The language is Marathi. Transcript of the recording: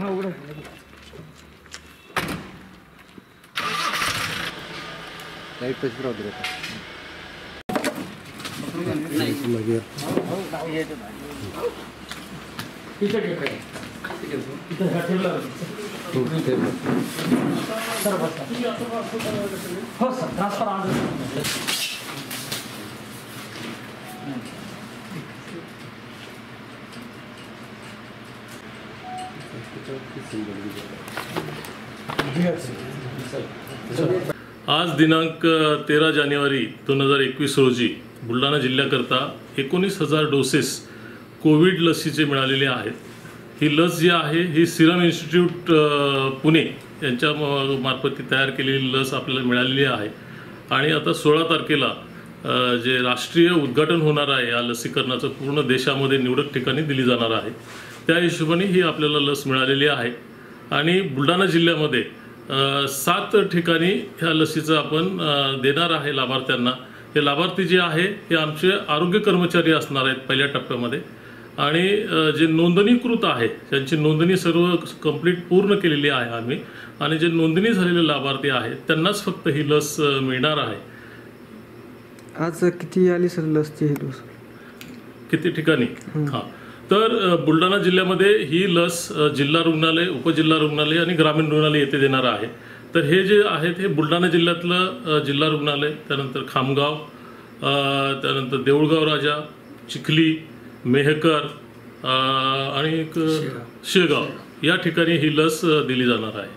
हा उघडा लाइट कशी राहते हो. सर ट्रान्सफर ऑर्डर आज दिनांक तेरा जानेवारी दोन हजार एकवीस रोजी बुलढाणा जिल्ह्याकरता एकोणीस हजार डोसेस कोविड लसीचे मिळालेले आहेत. ही लस जी आहे ही सिरम इन्स्टिट्यूट पुणे यांच्या मार्फत तयार केलेली लस आपल्याला मिळालेली आहे. आणि आता सोळा तारखेला जे राष्ट्रीय उद्घाटन होणार आहे या लसीकरणाचं पूर्ण देशामध्ये निवडक ठिकाणी दिली जाणार आहे. त्या हिशोबाने ही आपल्याला लस मिळालेली आहे. आणि बुलढाणा जिल्ह्यामध्ये सात ठिकाणी ह्या लसीचं आपण देणार आहे लाभार्थ्यांना. हे लाभार्थी जे आहे हे आमचे आरोग्य कर्मचारी असणार आहेत पहिल्या टप्प्यामध्ये. आणि जे नोंदणीकृत आहे त्यांची नोंदणी सर्व कंप्लीट पूर्ण केलेली आहे आम्ही आणि जे नोंदणी झालेले लाभार्थी आहेत त्यांनाच फक्त ही लस मिळणार आहे. आज किती आली सर लसची ही डोस? किती ठिकाणी? हां. तर बुलढाणा जिल्ह्यामध्ये ही लस जिल्हा रुग्णालय उपजिल्हा रुग्णालय आणि ग्रामीण रुग्णालय येथे देणार आहे. तर हे जे आहेत हे बुलढाणा जिल्ह्यातलं जिल्हा रुग्णालय त्यानंतर खामगाव त्यानंतर देऊळगाव राजा चिखली मेहकर आणि एक शेगाव. या ठिकाणी ही लस दिली जाणार आहे.